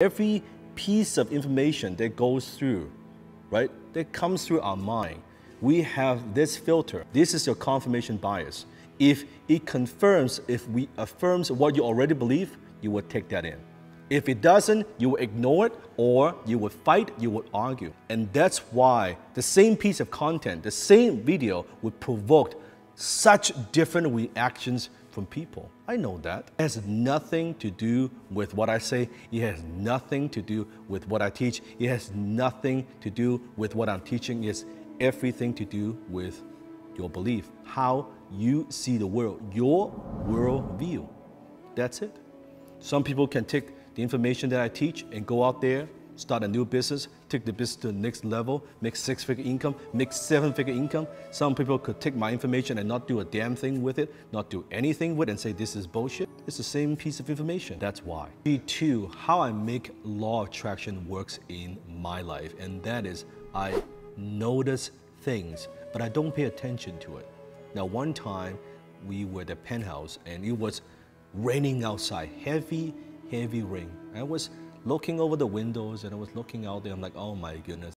Every piece of information that goes through, right, that comes through our mind, we have this filter. This is your confirmation bias. If it confirms, if we affirms what you already believe, you will take that in. If it doesn't, you will ignore it or you would fight, you would argue. And that's why the same piece of content, the same video would provoke such different reactions from people. I know that. It has nothing to do with what I say. It has nothing to do with what I teach. It has nothing to do with what I'm teaching. It's everything to do with your belief, how you see the world, your world view. That's it. Some people can take the information that I teach and go out there start a new business, take the business to the next level, make six figure income, make seven figure income. Some people could take my information and not do a damn thing with it, not do anything with it and say this is bullshit. It's the same piece of information. That's why. G2, how I make law of attraction works in my life. And that is I notice things, but I don't pay attention to it. Now, one time we were at the penthouse and it was raining outside, heavy, heavy rain. I was looking over the windows and I was looking out there. I'm like, oh my goodness.